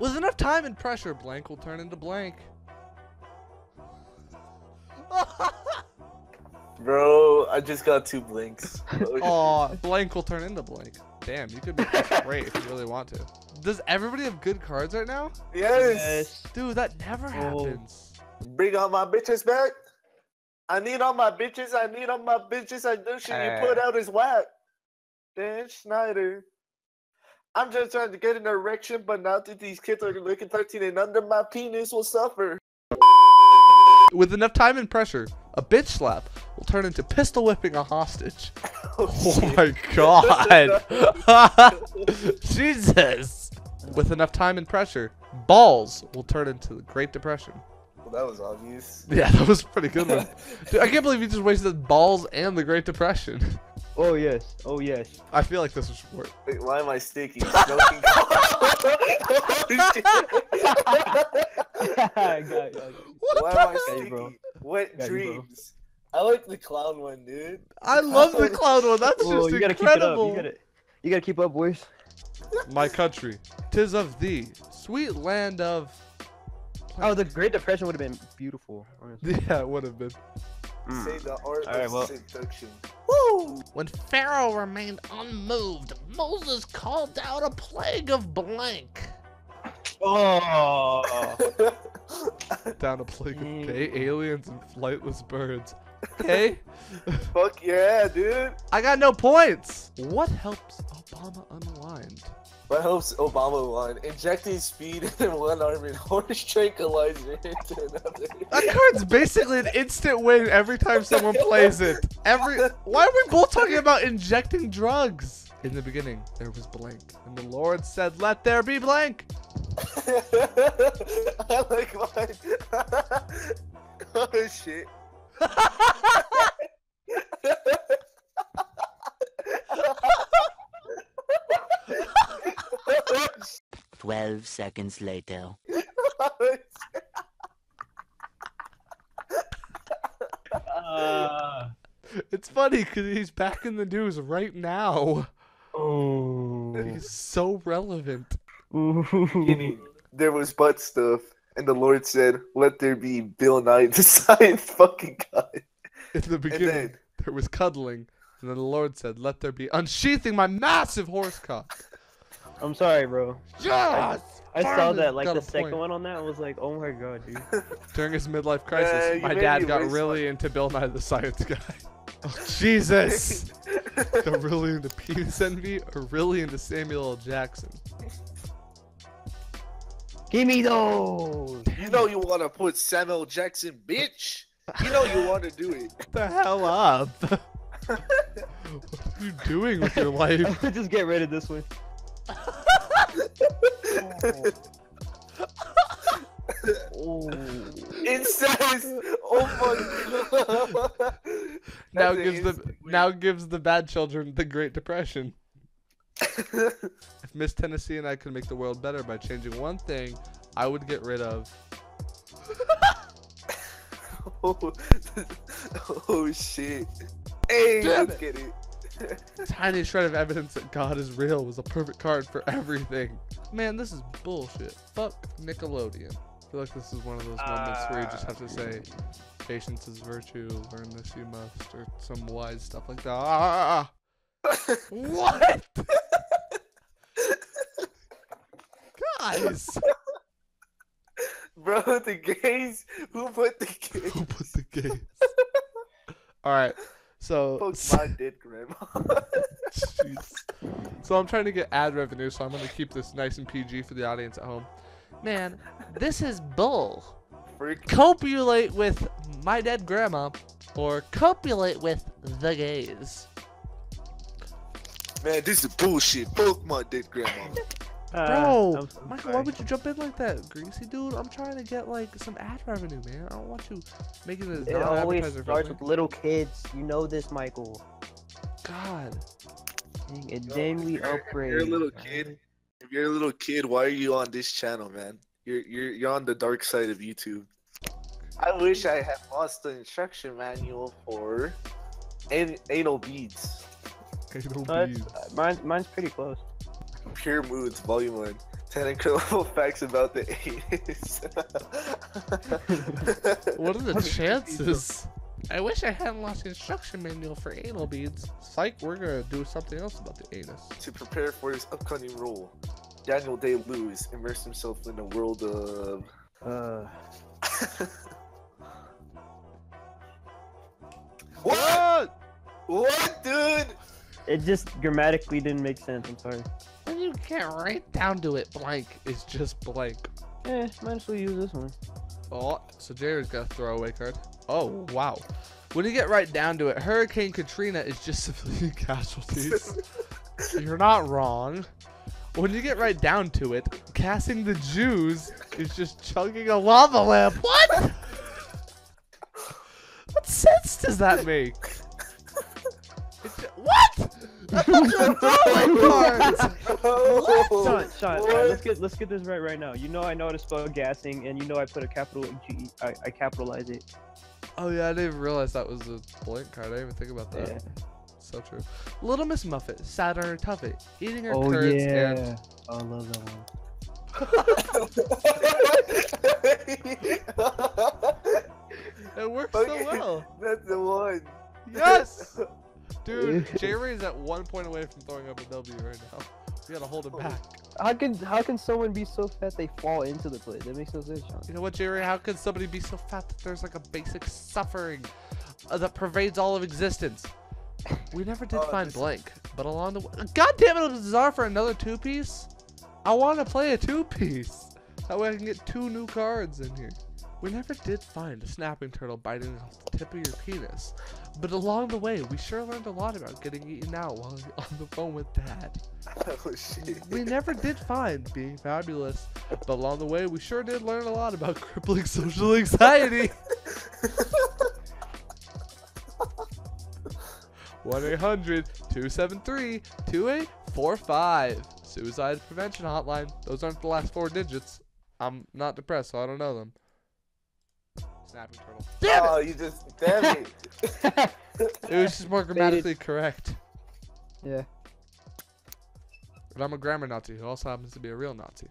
With enough time and pressure, blank will turn into blank. Bro, I just got two blinks. Aw, blank will turn into blank. Damn, you could make this great if you really want to. Does everybody have good cards right now? yes. Dude, that never Oh. happens. Bring all my bitches back. I need all my bitches. I need all my bitches. I do shit you put out is whack. Dan Schneider. I'm just trying to get an erection, but now that these kids are looking 13 and under, my penis will suffer. With enough time and pressure, a bitch slap will turn into pistol whipping a hostage. Oh, Oh my god. Jesus. With enough time and pressure, balls will turn into the Great Depression. Well, that was obvious. Yeah, that was a pretty good one. Dude, I can't believe you just wasted balls and the Great Depression. Oh yes. Oh yes. I feel like this was work. Wait, why am I sticky? Smoking- shit. I got it, I got it. Why am I Got you, bro. Wet Got you, bro. dreams. I like the clown one, dude. I love the clown one. That's Oh, just you gotta keep it up. You gotta, you gotta keep up, boys. My country, tis of thee, sweet land of. Oh, the Great Depression would have been beautiful. honestly. Yeah, it would have been. Say the art Alright, of well. seduction. Woo! When Pharaoh remained unmoved, Moses called out a plague of blank. Oh. Down a plague of Mm. gay aliens and flightless birds. Okay? Fuck yeah, dude. I got no points. What helps Obama unwind? What hopes Obama won? Injecting speed in one arm and horse tranquilizer into another. That card's basically an instant win every time someone plays it. Every why are we both talking about injecting drugs? In the beginning, there was blank, and the Lord said, "Let there be blank." I like mine. oh shit. 12 seconds later. Uh, It's funny because he's back in the news right now. oh. He's so relevant. There was butt stuff, and the Lord said, "Let there be Bill Nye the Science fucking guy." In the beginning, then- there was cuddling, and then the Lord said, "Let there be unsheathing my massive horse cock." I'm sorry, bro. Yes. I saw that, like the a second point. one on that. I was like, oh my god, dude. During his midlife crisis, Yeah, my dad got really my- into Bill Nye the Science Guy. Oh, Jesus. got really into penis envy or really into Samuel L. Jackson. Give me those. you know you want to put Samuel Jackson, bitch. You know you want to do it. What the hell up? what are you doing with your life? Just get rid of this one. Oh. It says, "Oh my god." Now gives the win. now gives the bad children the Great Depression. If Miss Tennessee and I could make the world better by changing one thing, I would get rid of. oh, oh shit. Hey, Damn let's get it. Tiny shred of evidence that God is real was a perfect card for everything. Man, this is bullshit. Fuck Nickelodeon. I feel like this is one of those moments where you just have to say, patience is virtue, learn this you must, or some wise stuff like that. Ah! what? Guys! Bro, the gays. Who put the gays? Who put the gays? Alright, so. Fuck my dick, grandma. So I'm trying to get ad revenue, so I'm gonna keep this nice and PG for the audience at home. Man, this is bull. Freak. Copulate with my dead grandma, or copulate with the gays. Man, this is bullshit. Fuck my dick, grandma. Uh, Bro, I'm- I'm Michael, why would you jump in like that, greasy dude? I'm trying to get like some ad revenue, man. I don't want you making this It always starts friendly. with little kids. You know this, Michael. God, Dang, A daily You're- upgrade. You're a little kid. If you're a little kid, why are you on this channel, man? You're you're you're on the dark side of YouTube. I wish I had lost the instruction manual for an- anal beads. anal No, beads. it's- uh, mine, mine's pretty close. Pure moods, volume one. Ten incredible facts about the anus. What are the chances? I wish I hadn't lost the instruction manual for anal beads. Psych, we're gonna do something else about the anus. to prepare for his upcoming role, Daniel Day Lewis immersed himself in a world of. Uh, What? What, dude? it just grammatically didn't make sense. I'm sorry. When you get right down to it, blank is just blank. Eh, might as well use this one. Oh, so Jerry's got a throwaway card. Oh, wow. When you get right down to it, Hurricane Katrina is just civilian casualties. You're not wrong. When you get right down to it, casting the Jews is just chugging a lava lamp. What? what sense does that make? Sean, Sean, alright, What? let's get let's get this right right now. You know I know how to spell gassing, and you know I put a capital G. I, I capitalize it. Oh yeah, I didn't even realize that was a blank card. I didn't even think about that. Yeah. So true. Little Miss Muffet sat on her tuffet, eating her Oh curds yeah. and Oh, I love that one. one point away from throwing up a W right now. We gotta hold him back. How can how can someone be so fat they fall into the plate? That makes no sense, Sean. You know what, Jerry? How can somebody be so fat that there's like a basic suffering uh, that pervades all of existence? We never did Oh, find this- blank, but along the way, God damn it, it was bizarre for another two piece. I want to play a two piece. That way I can get two new cards in here. We never did find a snapping turtle biting off the tip of your penis, but along the way, we sure learned a lot about getting eaten out while on the phone with dad. Oh shit. We never did find being fabulous, but along the way, we sure did learn a lot about crippling social anxiety. 1 800 273 2845. Suicide Prevention Hotline. Those aren't the last four digits. I'm not depressed, so I don't know them. Snapping turtle. Damn Oh, you just damn it. it! It was just more grammatically correct. yeah. But I'm a grammar Nazi who also happens to be a real Nazi.